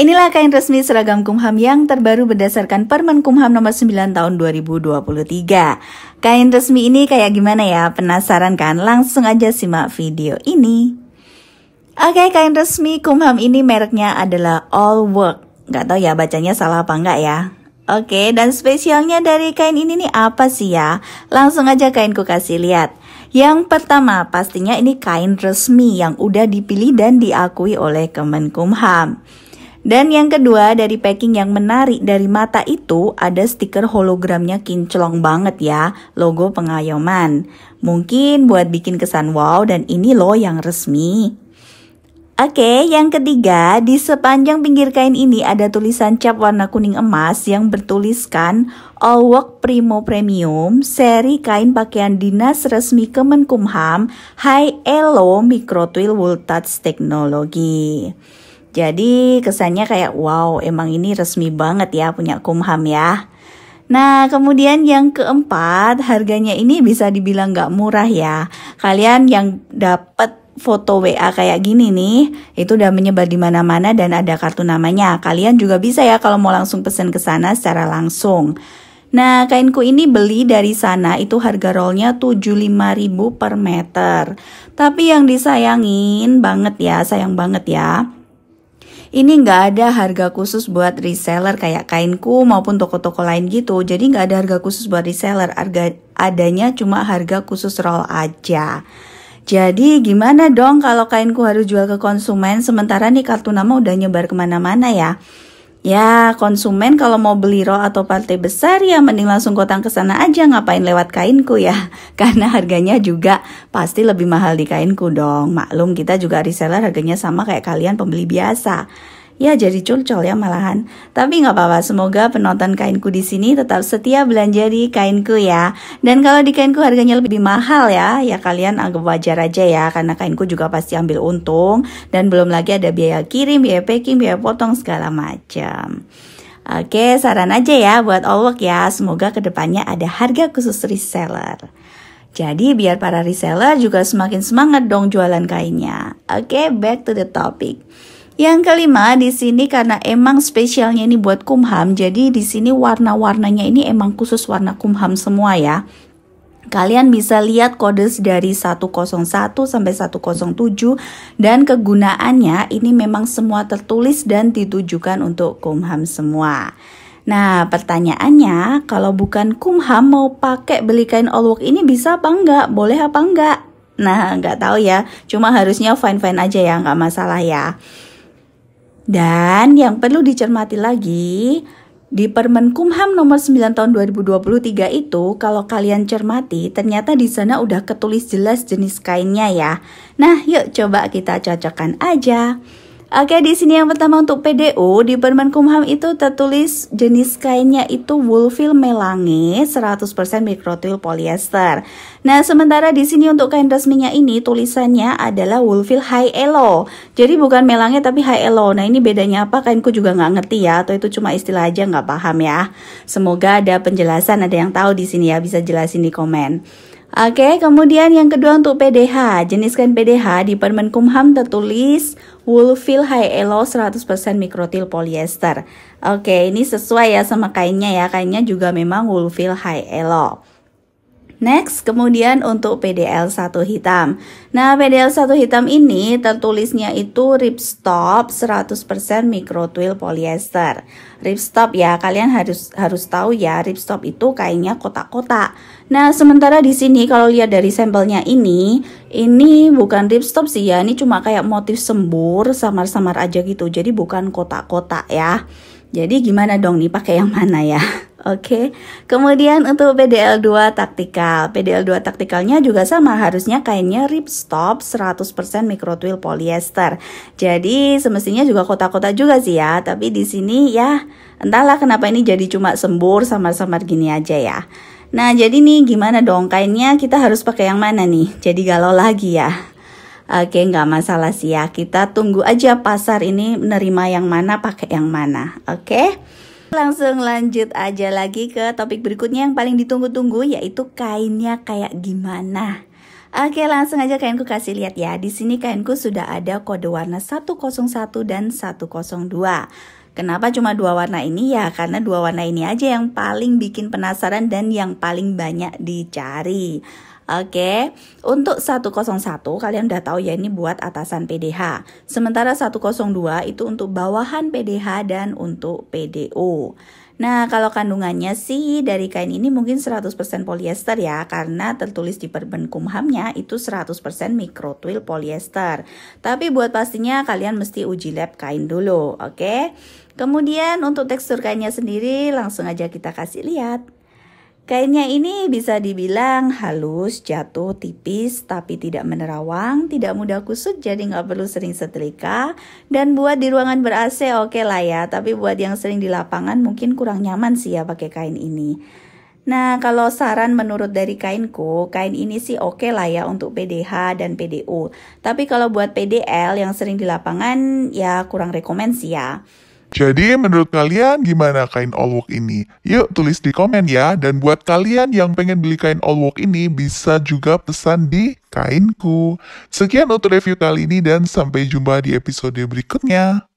Inilah kain resmi seragam Kumham yang terbaru berdasarkan Permen Kumham nomor 9 tahun 2023. Kain resmi ini kayak gimana ya? Penasaran kan? Langsung aja simak video ini. Oke, kain resmi Kumham ini mereknya adalah All Work. Gak tau ya bacanya salah apa enggak ya? Oke, dan spesialnya dari kain ini nih apa sih ya? Langsung aja kainku kasih lihat. Yang pertama, pastinya ini kain resmi yang udah dipilih dan diakui oleh Kemenkumham. Dan yang kedua dari packing yang menarik dari mata itu ada stiker hologramnya kinclong banget ya, logo pengayoman. Mungkin buat bikin kesan wow dan ini loh yang resmi. Oke, yang ketiga, di sepanjang pinggir kain ini ada tulisan cap warna kuning emas yang bertuliskan All Work Primo Premium, seri kain pakaian dinas resmi Kemenkumham, High Elo Micro Twill Wool Touch Technology. Jadi kesannya kayak wow emang ini resmi banget ya punya Kumham ya. Nah kemudian yang keempat harganya ini bisa dibilang gak murah ya. Kalian yang dapat foto WA kayak gini nih, itu udah menyebar di mana-mana dan ada kartu namanya. Kalian juga bisa ya kalau mau langsung pesen ke sana secara langsung. Nah, kainku ini beli dari sana itu harga rollnya 75.000 per meter. Tapi yang disayangin banget ya, sayang banget ya ini nggak ada harga khusus buat reseller kayak kainku maupun toko-toko lain gitu. Jadi nggak ada harga khusus buat reseller. Harga adanya cuma harga khusus roll aja. Jadi gimana dong kalau kainku harus jual ke konsumen sementara nih kartu nama udah nyebar ke mana-mana ya? Ya, konsumen kalau mau beli roll atau partai besar ya mending langsung kotang ke sana aja ngapain lewat kainku ya. Karena harganya juga pasti lebih mahal di kainku dong. Maklum kita juga reseller harganya sama kayak kalian pembeli biasa. Ya jadi curcol ya malahan. Tapi nggak apa-apa, semoga penonton kainku di sini tetap setia belanja di kainku ya. Dan kalau di kainku harganya lebih mahal ya, ya kalian anggap wajar aja ya. Karena kainku juga pasti ambil untung. Dan belum lagi ada biaya kirim, biaya packing, biaya potong segala macam. Oke, saran aja ya buat Allwork ya. Semoga ke depannya ada harga khusus reseller. Jadi biar para reseller juga semakin semangat dong jualan kainnya. Oke, back to the topic. Yang kelima di sini karena emang spesialnya ini buat kumham, jadi di sini warna-warnanya ini emang khusus warna kumham semua ya. Kalian bisa lihat kode dari 101 sampai 107 dan kegunaannya ini memang semua tertulis dan ditujukan untuk kumham semua. Nah pertanyaannya kalau bukan kumham mau pakai beli kain all ini bisa apa enggak? Boleh apa enggak? Nah nggak tahu ya, cuma harusnya fine-fine aja ya nggak masalah ya. Dan yang perlu dicermati lagi, di Permen Kumham nomor 9 tahun 2023 itu kalau kalian cermati ternyata di sana udah ketulis jelas jenis kainnya ya. Nah, yuk coba kita cocokkan aja. Oke, di sini yang pertama untuk PDO di Permen Kumham itu tertulis jenis kainnya itu woolfil melange 100% microtwill polyester. Nah, sementara di sini untuk kain resminya ini tulisannya adalah woolfil high elo. Jadi bukan melange tapi high elo. Nah, ini bedanya apa? Kainku juga nggak ngerti ya atau itu cuma istilah aja nggak paham ya. Semoga ada penjelasan, ada yang tahu di sini ya bisa jelasin di komen. Oke, kemudian yang kedua untuk PDH. Jenis kain PDH di Permen Kumham tertulis Woolfil High Elo 100% mikrotil polyester. Oke, ini sesuai ya sama kainnya ya. Kainnya juga memang Woolfil High Elo. Next, kemudian untuk PDL 1 hitam. Nah, PDL 1 hitam ini tertulisnya itu ripstop 100% twill polyester. Ripstop ya, kalian harus harus tahu ya, ripstop itu kainnya kotak-kotak. Nah, sementara di sini kalau lihat dari sampelnya ini, ini bukan ripstop sih ya, ini cuma kayak motif sembur samar-samar aja gitu. Jadi bukan kotak-kotak ya. Jadi gimana dong nih pakai yang mana ya? Oke. Okay. Kemudian untuk PDL2 taktikal. PDL2 taktikalnya juga sama, harusnya kainnya ripstop 100% microtwill polyester. Jadi semestinya juga kotak-kotak juga sih ya, tapi di sini ya entahlah kenapa ini jadi cuma sembur samar-samar gini aja ya. Nah, jadi nih gimana dong kainnya kita harus pakai yang mana nih? Jadi galau lagi ya. Oke, nggak masalah sih ya. Kita tunggu aja pasar ini menerima yang mana, pakai yang mana. Oke. Langsung lanjut aja lagi ke topik berikutnya yang paling ditunggu-tunggu yaitu kainnya kayak gimana. Oke, langsung aja kainku kasih lihat ya. Di sini kainku sudah ada kode warna 101 dan 102. Kenapa cuma dua warna ini ya? Karena dua warna ini aja yang paling bikin penasaran dan yang paling banyak dicari. Oke, untuk 101 kalian udah tahu ya ini buat atasan PDH. Sementara 102 itu untuk bawahan PDH dan untuk PDO. Nah, kalau kandungannya sih dari kain ini mungkin 100% polyester ya, karena tertulis di Perben Kumhamnya itu 100% mikrotwill polyester. Tapi buat pastinya kalian mesti uji lab kain dulu, oke? Kemudian untuk tekstur kainnya sendiri langsung aja kita kasih lihat. Kainnya ini bisa dibilang halus, jatuh, tipis, tapi tidak menerawang, tidak mudah kusut, jadi nggak perlu sering setrika. Dan buat di ruangan ber AC oke okay lah ya, tapi buat yang sering di lapangan mungkin kurang nyaman sih ya pakai kain ini. Nah, kalau saran menurut dari kainku, kain ini sih oke okay lah ya untuk PDH dan PDO. Tapi kalau buat PDL yang sering di lapangan, ya kurang rekomend sih ya. Jadi menurut kalian gimana kain all work ini? Yuk tulis di komen ya. Dan buat kalian yang pengen beli kain all work ini bisa juga pesan di kainku. Sekian untuk review kali ini dan sampai jumpa di episode berikutnya.